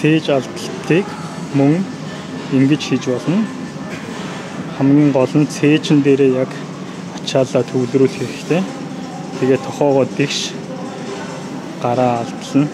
цээж алдалтыг мөн ингэж хийж болно. Хамгийн гол нь цээжин дээрээ яг ачаалаа төвлөрүүлэх хэрэгтэй. Тэгээ тохоогоо дэгш гараа алдсан